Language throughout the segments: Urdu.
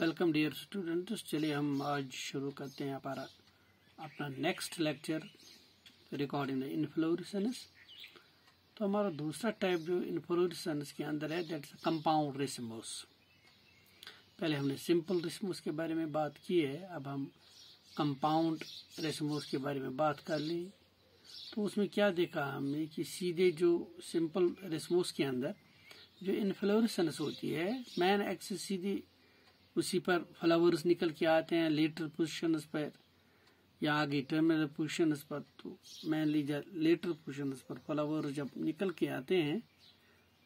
ویلکم ڈیئر اسٹوڈنٹس چلیے، ہم آج شروع کرتے ہیں ہمارا اپنا نیکسٹ لیکچر ریکارڈنگ انفلوریسنس تو ہمارا دوسرا ٹائپ جو انفلوریسنس کے اندر ہے دیٹ کمپاؤنڈ ریسموس پہلے ہم نے سمپل ریسموس کے بارے میں بات کی ہے، اب ہم کمپاؤنڈ ریسموس کے بارے میں بات کر لیں۔ تو اس میں کیا دیکھا ہم نے کہ سیدھے جو سمپل ریسموس کے اندر جو انفلوریسنس ہوتی ہے مین ایکسس سیدھی اسی پر فلاورز نکل کے آتے ہیں لیٹر پوزیشنز پر یا آگے ٹرمینل پوزیشنز پر تو مینلی لیٹر پوزیشنز پر فلاور جب نکل کے آتے ہیں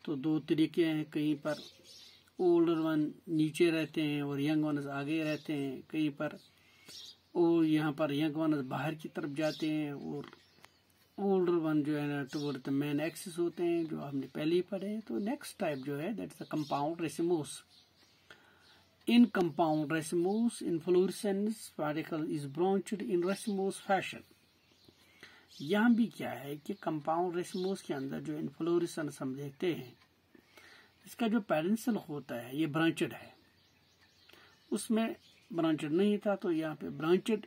تو دو طریقے ہیں، کہیں پر اولڈر ون نیچے رہتے ہیں اور ینگ ونز آگے رہتے ہیں، کہیں پر اور یہاں پر ینگ ونز باہر کی طرف جاتے ہیں اور اولڈر ون جو ہے نا ٹورڈ مین ایکسس ہوتے ہیں، جو ہم نے پہلے ہی پڑھے تو نیکسٹ ٹائپ جو ہے that is compound racemose in compound racemose inflorescence particle is branched in racemose fashion یہاں بھی کیا ہے کہ کمپاؤنڈ ریسموس کے اندر جو انفلوریسنس ہم دیکھتے ہیں اس کا جو پیرنسل ہوتا ہے یہ برانچڈ ہے اس میں برانچڈ نہیں تھا تو یہاں پہ برانچڈ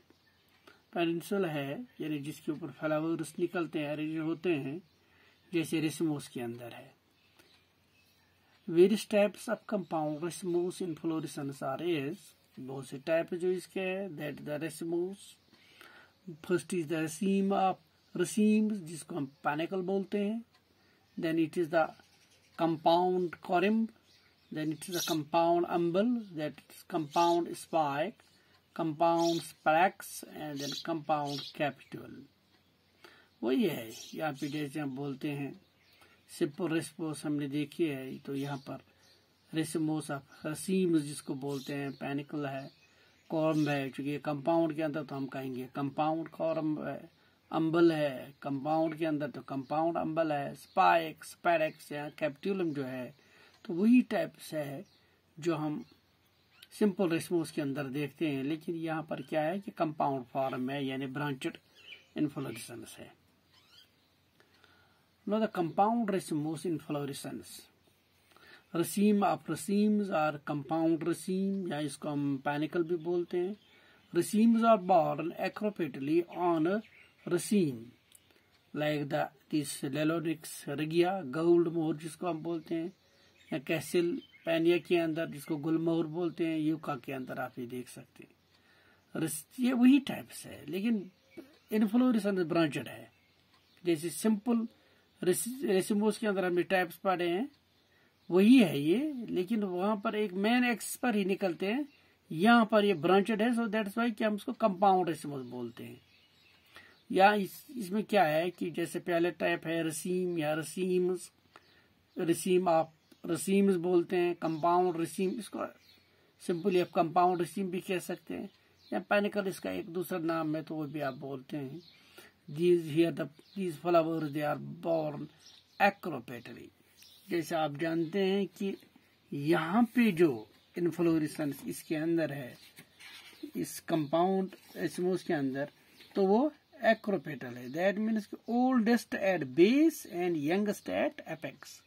پینسل ہے یعنی جس کے اوپر فلاورس نکلتے ہیں ارینج ہوتے ہیں جیسے ریسموس کے اندر ہے various types of compound racemose inflorescence are as بہت سے ٹائپ جو اس کے ہے that the racemose first is the raceme of raceme جس کو ہم پینیکل بولتے ہیں then it is the compound corymb then it is the compound umbel that is compound spike compound sprax and then compound capital. وہی ہے یہاں پہ جیسے ہم بولتے ہیں سمپل ریسپوس ہم نے دیکھی ہے تو یہاں پر۔ ریسموس آف رسیم جس کو بولتے ہیں، پینیکل ہے کورم ہے، چونکہ کمپاؤنڈ کے اندر تو ہم کہیں گے۔ کمپاؤنڈ کورم ہے، امبل ہے، کمپاؤنڈ کے اندر تو کمپاؤنڈ امبل ہے۔ اسپائک اسپیرکس یا کیپٹولم جو ہے، تو وہی ٹائپ سے ہے جو ہم سمپل ریسموس کے اندر دیکھتے ہیں۔ لیکن یہاں پر کیا ہے کہ کمپاؤنڈ فارم ہے یعنی برانچڈ انفلوریسنس ہے۔ No the compound racemose inflorescence raceme of racemes are compound raceme یا اس کو ہم پینیکل بھی بولتے ہیں racemes are borne acropetally on raceme like the this Delonix regia gold mohur جس کو ہم بولتے ہیں یا کیسل پینیا کے اندر جس کو گل مہر بولتے ہیں یوکا کے اندر آپ یہ دیکھ سکتے ہیں یہ وہی ٹائپس ہے لیکن انفلوریسن برانچڈ ہے جیسے سمپل ریسموس کے اندر ہم نے ٹائپس پڑھے ہیں۔ وہی ہے یہ، لیکن وہاں پر ایک مین ایکس پر ہی نکلتے ہیں۔ یہاں پر یہ برانچڈ ہے سو دیٹس وائی کہ ہم اس کو کمپاؤنڈ ریسموس بولتے ہیں۔ یا اس میں کیا ہے کہ جیسے پہلے ٹائپ ہے رسیم یا رسیمز۔ رسیم آپ رسیمز بولتے ہیں کمپاؤنڈ رسیم، اس کو سمپلی آپ کمپاؤنڈ رسیم بھی کہہ سکتے ہیں۔ یا پینیکل اس کا ایک دوسرا نام ہے تو وہ بھی آپ بولتے ہیں۔ These here the these flower they are borne acropetally جیسے آپ جانتے ہیں کہ یہاں پہ جو انفلوریسنس اس کے اندر ہے، اس کمپاؤنڈ ایسموس کے اندر، تو وہ ایکروپیٹل ہے۔ That means oldest at base and youngest at apex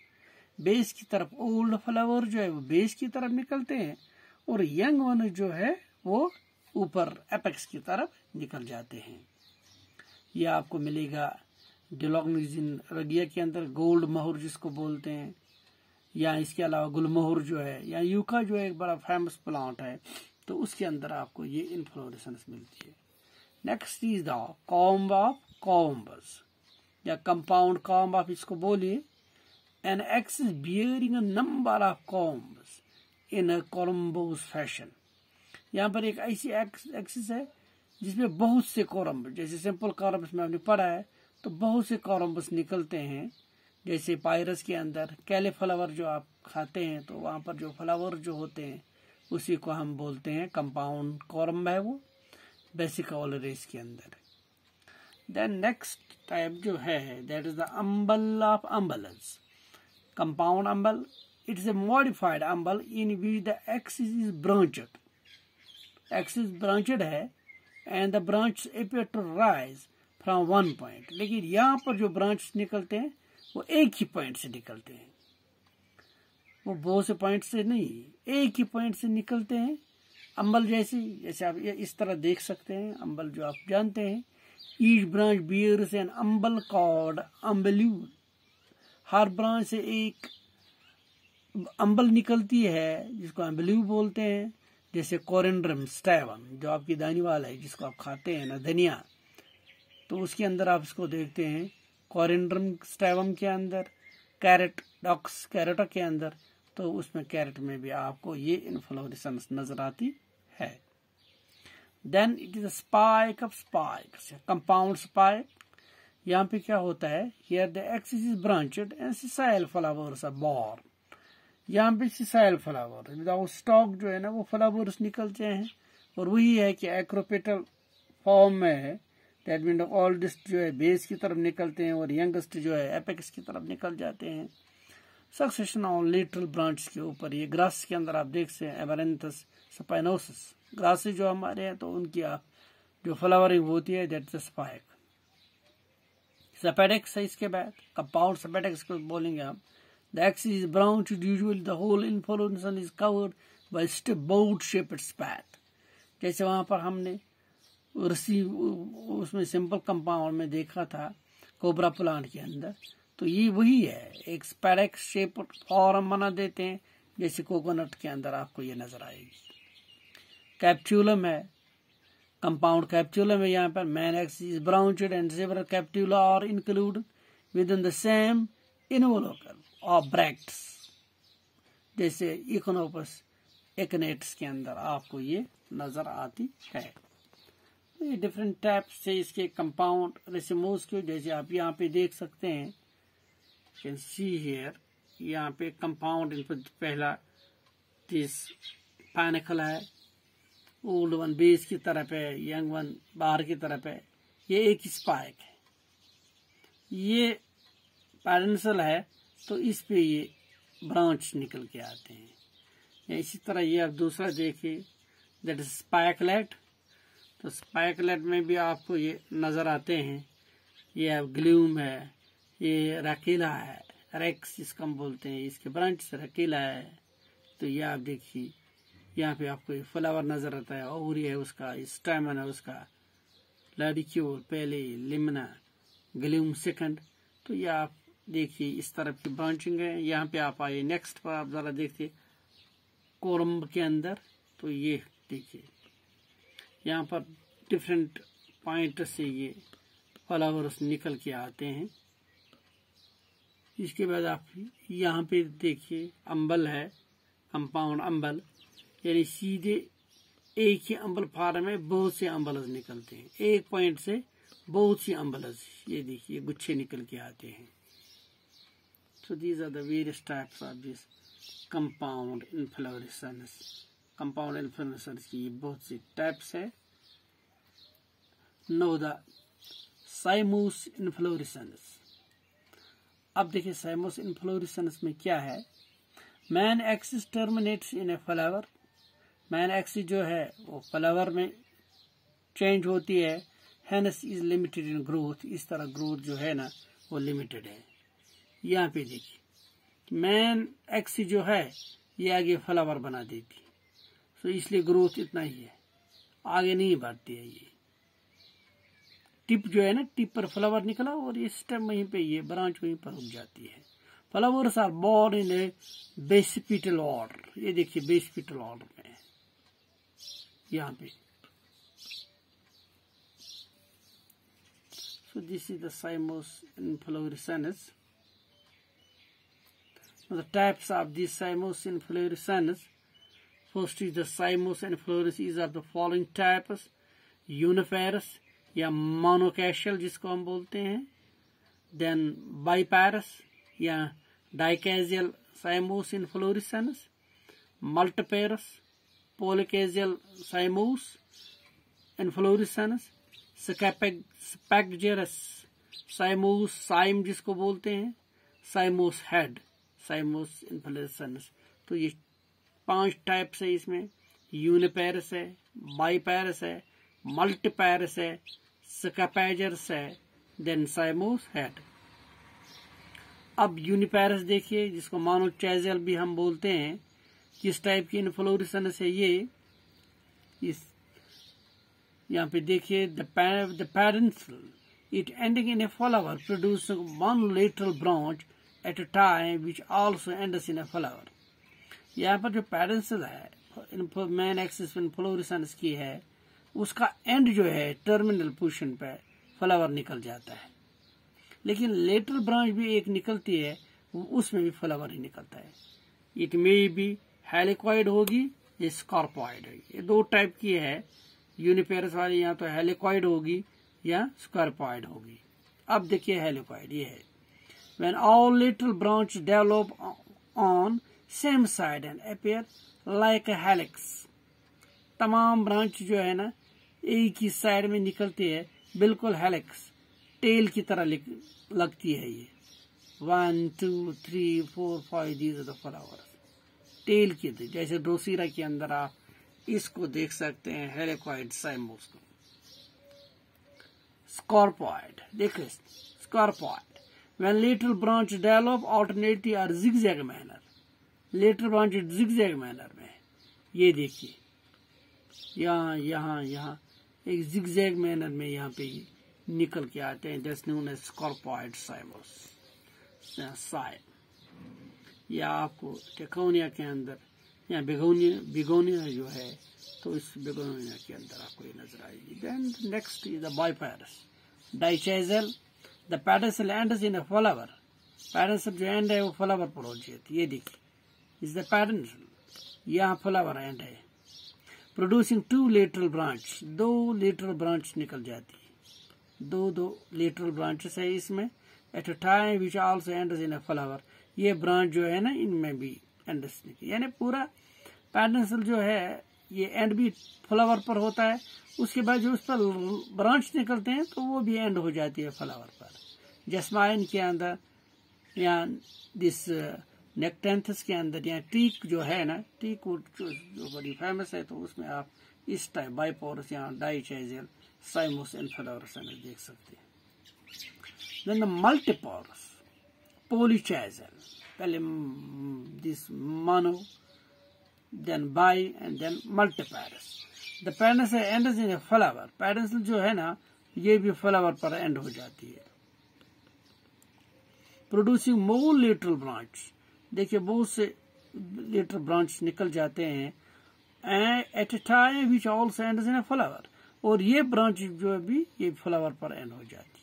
base کی طرف اولڈ فلاور جو ہے، وہ بیس کی طرف نکلتے ہیں اور ینگ ون جو ہے، وہ اوپر اپیکس کی طرف نکل جاتے ہیں۔ یہ آپ کو ملے گا ڈیلوگنیزن رگیا کے اندر، گولڈ مہر جس کو بولتے ہیں، یا اس کے علاوہ گل مہر جو ہے، یا یوکا جو ہے، ایک بڑا فیمس پلانٹ ہے۔ تو اس کے اندر آپ کو یہ انفلوریسنس ملتی ہے۔ Next is the comb of combs یا کمپاؤنڈ کومب آف اس کو بولیے۔ An axis bearing a number of combs in a columbus fashion یہاں پر ایک ایسی ایکسس ہے جس میں بہت سے کورمب، جیسے سمپل کورمبس میں آپ نے پڑھا ہے، تو بہت سے کورمبس نکلتے ہیں، جیسے پائرس کے اندر کیلے فلاور جو آپ کھاتے ہیں، تو وہاں پر جو فلاور جو ہوتے ہیں، اسی کو ہم بولتے ہیں کمپاؤنڈ کورمب ہے وہ، بیسک ریس کے اندر دین نیکسٹ ٹائپ جو ہے that is the umbel of umbels compound umbel. It is a modified umbel in which the axis is branched. Axis branched ہے and the branches appear to rise from one point. لیکن یہاں پر جو برانچ نکلتے ہیں وہ ایک ہی پوائنٹ سے نکلتے ہیں وہ بہت سے پوائنٹ سے نہیں ایک ہی پوائنٹ سے نکلتے ہیں امبل جیسی جیسے آپ اس طرح دیکھ سکتے ہیں امبل جو آپ جانتے ہیں each branch bears an umbel called umbellule Hare branch سے ایک امبل نکلتی ہے جس کو امبلیو بولتے ہیں جیسے کورنڈرم سٹیون، جو آپ کی دانی والا ہے، جس کو آپ کھاتے ہیں، نا، دھنیا۔ تو اس کے اندر آپ اس کو دیکھتے ہیں کورنڈرم سٹیوم کے اندر، کیرٹ ڈاکس، کیرٹا کے اندر۔ تو اس میں کیرٹ میں بھی آپ کو یہ انفلوریسنس نظر آتی ہے۔ Then it is a spike of spike compound spike یہاں پہ کیا ہوتا ہے؟ Here the axis is branched and sessile flowers are borne یہاں پہ سیسائل فلاور یعنی وداؤٹ اسٹاک جو ہے نا وہ فلاورس نکلتے ہیں۔ اور وہی ہے کہ ایکروپیٹل فارم میں ہے۔ دیٹ مین اولڈسٹ جو ہے بیس کی طرف نکلتے ہیں اور ینگسٹ جو ہے ایپیکس کی طرف نکل جاتے ہیں۔ سکسیشن آن لیٹرل برانچ کے اوپر، یہ گراس کے اندر آپ دیکھ سکتے ہیں ایورنتس سپائنوسس گراس جو ہمارے ہیں تو ان کی جو فلاورنگ ہوتی ہے دیٹ از سپائک سپیڈکس ہے اس کے بعد۔ کمپاؤنڈ سپیڈکس کو بولیں گے ہم۔ The axis is branched usually the whole inflorescence is covered by step boat shaped spathe جیسے وہاں پر ہم نے رسی اس میں سمپل کمپاؤنڈ میں دیکھا تھا، کوبرا پلانٹ کے اندر۔ تو یہ وہی ہے، ایک اسپیڈیکس شیپ فارم بنا دیتے ہیں، جیسے کوکونٹ کے اندر آپ کو یہ نظر آئے گی۔ کیپچولم ہے، کمپاؤنڈ کیپچولم ہے یہاں پر۔ Main axis branched and several capitula are include with in the same involucre or bracts, جیسے اکنوپس ایکنیٹس کے اندر آپ کو یہ نظر آتی ہے۔ یہ ڈفرینٹ ٹائپس سے اس کے کمپاؤنڈ ریسیموز کے، جیسے آپ یہاں پہ دیکھ سکتے ہیں۔ سی ہیئر یہاں پہ کمپاؤنڈ پہلا تیس پینکل ہے۔ اولڈ ون بیس کی طرف ہے ینگ ون باہر کی طرف ہے۔ یہ ایک اسپائک ہے۔ یہ پیرنسل ہے۔ تو اس پہ یہ برانچ نکل کے آتے ہیں۔ یا اسی طرح یہ آپ دوسرا دیکھیے دیٹ از اسپائکلیٹ تو اسپائکلیٹ میں بھی آپ کو یہ نظر آتے ہیں، یہ گلوم ہے، یہ رکیلا ہے، ریکس جس کو ہم بولتے ہیں، اس کے برانچ سے رکیلا ہے۔ تو یہ آپ دیکھیے، یہاں پہ آپ کو یہ فلاور نظر آتا ہے، اور یہ ہے اس کا اسٹیمن ہے اس کا۔ لاڈیکیور پہلے لمنا گلیوم سیکنڈ۔ تو یہ آپ دیکھیے، اس طرف کی برانچنگ ہے۔ یہاں پہ آپ آئیے نیکسٹ پر، آپ ذرا دیکھتے کورمب کے اندر، تو یہ دیکھیے۔ یہاں پر ڈفرینٹ پوائنٹ سے یہ فلاورس نکل کے آتے ہیں۔ اس کے بعد آپ یہاں پہ دیکھیے، امبل ہے کمپاؤنڈ امبل۔ یعنی سیدھے ایک ہی امبل فارم میں بہت سے امبلز نکلتے ہیں۔ ایک پوائنٹ سے بہت سی امبلز یہ دیکھیے، گچھے نکل کے آتے ہیں۔ So these are the various types of this compound inflorescence compound inflorescence کی یہ بہت سی ٹائپس ہے نو دا سائموس انفلوریسنس اب دیکھیں سائموس انفلوریسنس میں کیا ہے main axis terminates in a flower main axis جو ہے وہ فلاور میں چینج ہوتی ہے hence is limited in growth اس طرح گروتھ جو ہے نا وہ لمیٹڈ ہے یہاں پہ دیکھیے مین ایکس جو ہے، یہ آگے فلاور بنا دیتی۔ سو اس لیے گروتھ اتنا ہی ہے۔ آگے نہیں بڑھتی ہے یہ۔ ٹپ جو ہے نا ٹپ پر فلاور نکلا اور یہ سٹم وہیں پہ یہ برانچ وہیں پر اگ جاتی ہے۔ Flowers are borne in a basipetal order یہ دیکھیے بیسپیٹل آرڈر میں۔ یہاں پہ۔ So this is the cymos inflorescence. Now the types of this cymos inflorescence. First is the cymos inflorescence. These are the following types. Uniferous. یا مونوکیشل جس کو ہم بولتے ہیں دین بائی پیرس یا ڈائکیزیل سائموس ان فلوریسنس ملٹیپیرس پولیکیزیل سائموس ان فلوریسنس سائموس سائم جس کو بولتے ہیں سائموس ہیڈ سائموس ان تو یہ پانچ ٹائپس ہے اس میں. یونیپیرس ہے بائی پیرس ہے ملٹی پیرس ہے سکاپیجرس ہے دین سائموس ہیڈ اب یونیپیرس دیکھیے جس کو مانو چیزل بھی ہم بولتے ہیں. کس ٹائپ کی انفلوریسنس ہے یہ؟ اس یہاں پہ دیکھیے the parents it ending in a flower produce one lateral branch at a time which also ends in a flower یہاں پر جو پیرنسل ہے مین ایکسس فلوریسنس کی ہے اس کا اینڈ جو ہے ٹرمینل پوشن پہ فلاور نکل جاتا ہے لیکن لیٹر برانچ بھی ایک نکلتی ہے اس میں بھی فلاور ہی نکلتا ہے اٹ مے بی ہیلیکوائڈ ہوگی یا اسکارپوائڈ ہوگی یہ دو ٹائپ کی ہے یونیپیرس والی یا تو ہیلیکوائڈ ہوگی یا اسکارپوائڈ ہوگی اب دیکھیے ہیلیکوائڈ یہ ہے when all lateral branch develop on same side and appear like a helix تمام برانچ جو ہے نا ایک ہی سائڈ میں نکلتی ہے بالکل ہیلکس ٹیل کی طرح لگتی ہے یہ one two three four five these the flower tail کی جیسے ڈوسیرا کے اندر آپ اس کو دیکھ سکتے ہیں ہیلیکوائڈ سائموس کو اسکارپوائڈ دیکھ scorpioid when lateral branch develop alternately or zigzag manner lateral branch zigzag manner میں یہ دیکھیے یہاں یہاں یہاں ایک زگ مینر میں یہاں پہ نکل کے آتے ہیں جس نے اسکارپوائڈ سائموس سائم یا آپ کو ٹیکونیا کے اندر یا بیگونیا جو ہے تو اس بیگونیا کے اندر آپ کو یہ نظر آئے گی then next is the biparous dichasial the pedicel ends in a flower pedicel جو اینڈ ہے وہ فلاور پر ہو جاتی یہ دیکھیے از دا پیڈنسل یہاں فلاور اینڈ ہے پروڈیوسنگ ٹو لیٹرل برانچ دو لیٹرل برانچ نکل جاتی ہے دو دو لیٹرل برانچز ہے اس میں at a time which also ends in a flower یہ برانچ جو ہے نا ان میں بھی اینڈس نکلی یعنی پورا پیڈنسل جو ہے یہ اینڈ بھی فلاور پر ہوتا ہے اس کے بعد جو اس پر برانچ نکلتے ہیں تو وہ بھی اینڈ ہو جاتی ہے فلاور پر جسمائن کے اندر یا دس نیکٹینتھس uh, کے اندر یا ٹیک جو ہے نا ٹیک جو بڑی فیمس ہے تو اس میں آپ اس ٹائپ بائی پورس یا ڈائی چیزل سائموس انفلاورس دیکھ سکتے ہیں then the multiparous polychiasm. Pele this mono, then bi, and then multiparous. The parents ends in a flower. Parents جو ہے نا یہ بھی فلاور پر اینڈ ہو جاتی ہے پروڈیوسنگ مور لیٹرل برانچ دیکھیے بہت سے لیٹر برانچ نکل جاتے ہیں at a time which also ends in a flower اور یہ برانچ جو ہے بھی یہ فلاور پر اینڈ ہو جاتی.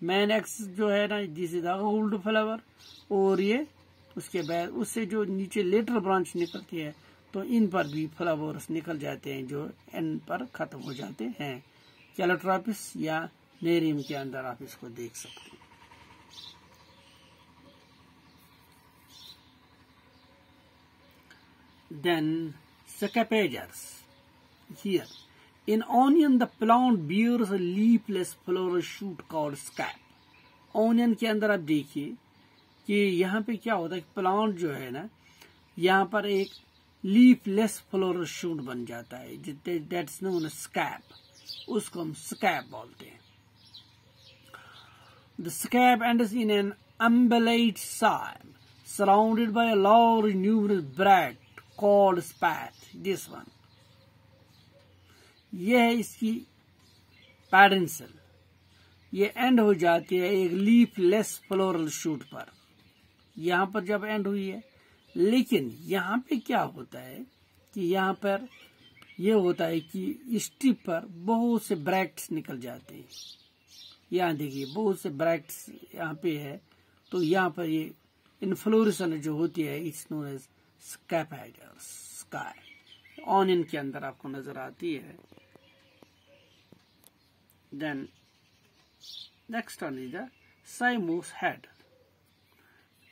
مین ایکس جو ہے نا دس از اولڈ فلاور اور یہ اس کے بعد اس سے جو نیچے لیٹر برانچ نکلتی ہے تو ان پر بھی فلاورس نکل جاتے ہیں جو ان پر ختم ہو جاتے ہیں. کیلوٹراپس یا نیریم کے اندر آپ اس کو دیکھ سکتے ہیں؟ Then scapigerous here In onion, the plant bears a leafless floral shoot called scap. Onion کے اندر آپ دیکھیے کہ یہاں پہ کیا ہوتا ہے کہ پلانٹ جو ہے نا یہاں پر ایک لیف لیس فلورل شوٹ بن جاتا ہے دیٹس نون اسکیپ اس کو ہم سکیپ بولتے ہیں The scap ends in an umbellate cyme surrounded by a large numerous bract called spat. This one. یہ ہے اس کی پیڈنسل یہ اینڈ ہو جاتی ہے ایک لیف لیس فلورل شوٹ پر یہاں پر جب اینڈ ہوئی ہے، لیکن یہاں پہ کیا ہوتا ہے کہ یہاں پر یہ ہوتا ہے کہ اس پر بہت سے بریکٹس نکل جاتے ہیں یہاں دیکھیے، بہت سے بریکٹس یہاں پہ ہے تو یہاں پر یہ انفلوریسن جو ہوتی ہے اٹس نو ایز سکیپائڈرز سکائی آن ان کے اندر آپ کو نظر آتی ہے. دن نیکسٹ آن ایجا سائی موس ہیڈ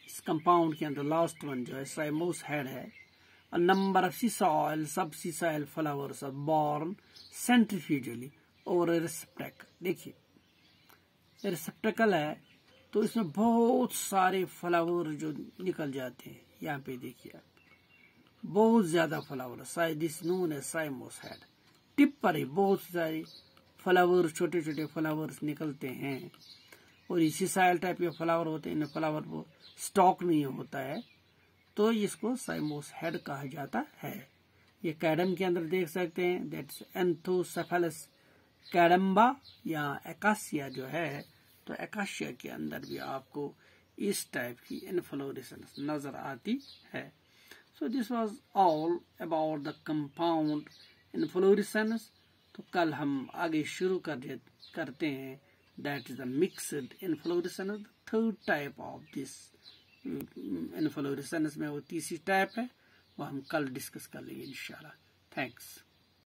اس کمپاؤنڈ کے اندر لاؤسٹ ون جو ہے سائی موس ہیڈ ہے نمبر آف سیسا آئل فلاور سب بارن سینٹری فیجلی اور ریسپٹیکل دیکھیے ریسیپٹیکل ہے، تو اس میں بہت سارے فلاور جو نکل جاتے ہیں. یہاں پہ دیکھیے بہت زیادہ فلاور دس نون ہے سائموس ہیڈ ٹپ پر ہی بہت ساری فلاور چھوٹے چھوٹے فلاور نکلتے ہیں۔ اور اسی سائل ٹائپ کے فلاور ہوتے ہیں فلاور وہ سٹاک نہیں ہوتا ہے۔ تو اس کو سائموس ہیڈ کہا جاتا ہے۔ یہ کیڈم کے اندر دیکھ سکتے ہیں دیٹس اینتھوسیفلس کیڈمبا یا ایکاسیا جو ہے، تو ایکاشیا کے اندر بھی آپ کو اس ٹائپ کی انفلوریسنس نظر آتی ہے۔ So this was all about the compound inflorescence تو کل ہم آگے شروع کر کرتے ہیں. That is the mixed inflorescence third type of this inflorescence میں وہ تیسری ٹائپ ہے. وہ ہم کل ڈسکس کر لیں گے ان شاء اللہ تھینکس